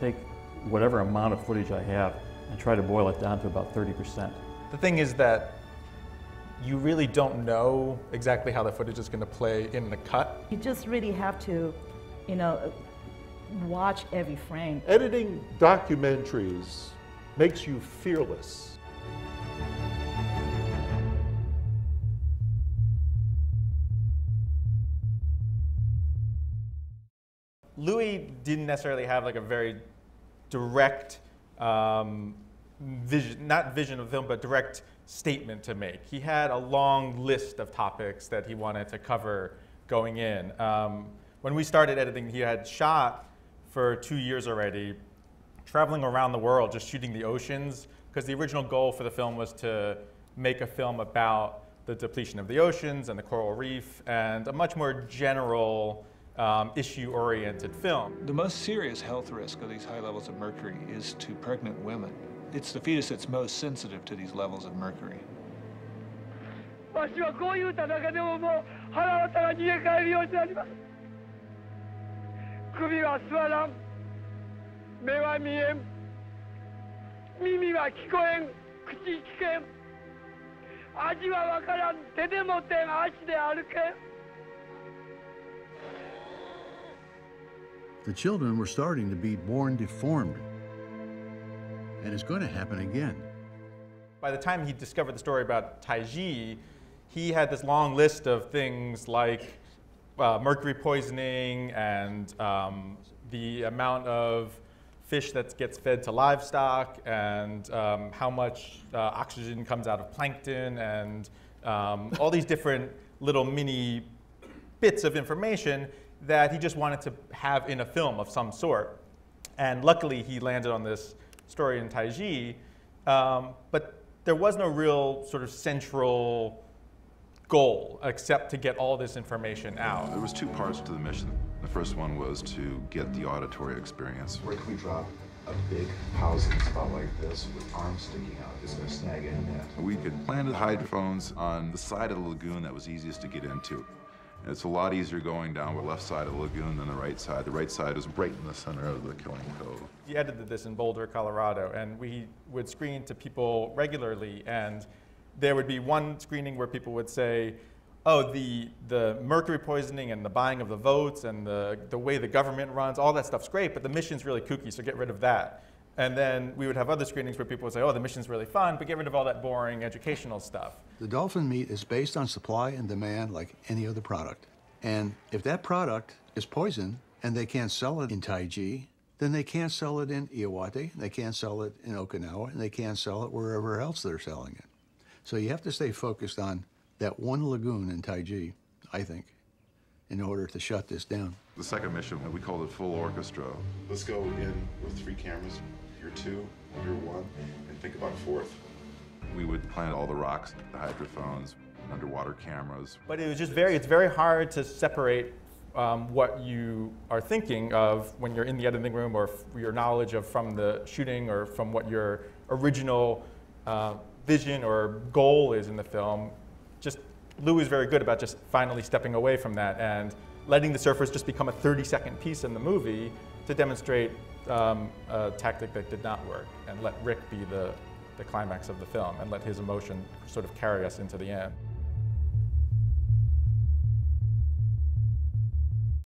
take whatever amount of footage I have and try to boil it down to about 30%. The thing is that you really don't know exactly how the footage is going to play in the cut. You just really have to, you know, watch every frame. Editing documentaries makes you fearless. Louie didn't necessarily have like a very direct um, vision, not vision of film, but direct statement to make. He had a long list of topics that he wanted to cover going in. Um, when we started editing, he had shot for two years already, traveling around the world, just shooting the oceans, because the original goal for the film was to make a film about the depletion of the oceans and the coral reef, and a much more general um, issue-oriented film. The most serious health risk of these high levels of mercury is to pregnant women. It's the fetus that's most sensitive to these levels of mercury. わしはこういうただけでももう腹渡が逃げ帰るようになります首は座らん目は見えん耳は聞こえん口聞けん味はわからん手で持てん足で歩けん The children were starting to be born deformed. And it's going to happen again. By the time he discovered the story about Taiji, he had this long list of things like uh, mercury poisoning and um, the amount of fish that gets fed to livestock and um, how much uh, oxygen comes out of plankton and um, all these different little mini bits of information that he just wanted to have in a film of some sort. And luckily, he landed on this story in Taiji, um, but there was no real sort of central goal except to get all this information out. There was two parts to the mission. The first one was to get the auditory experience. Where can we drop a big housing spot like this with arms sticking out? It's going to snag in that. We could plant the hydrophones on the side of the lagoon that was easiest to get into. It's a lot easier going down the left side of the lagoon than the right side. The right side is right in the center of the Killing Cove. He edited this in Boulder, Colorado, and we would screen to people regularly, and there would be one screening where people would say, oh, the, the mercury poisoning and the buying of the votes and the, the way the government runs, all that stuff's great, but the mission's really kooky, so get rid of that. And then we would have other screenings where people would say, oh, the mission's really fun, but get rid of all that boring educational stuff. The dolphin meat is based on supply and demand like any other product. And if that product is poison and they can't sell it in Taiji, then they can't sell it in Iwate, they can't sell it in Okinawa, and they can't sell it wherever else they're selling it. So you have to stay focused on that one lagoon in Taiji, I think, in order to shut this down. The second mission, we called it Full Orchestra. Let's go in with three cameras. You're two, you're one, and think about a fourth. We would plant all the rocks, the hydrophones, underwater cameras. But it was just very, it's very hard to separate um, what you are thinking of when you're in the editing room or your knowledge of from the shooting or from what your original uh, vision or goal is in the film. Just Lou is very good about just finally stepping away from that and letting the surfers just become a 30 second piece in the movie to demonstrate um, a tactic that did not work and let Ric be the, the climax of the film and let his emotion sort of carry us into the end.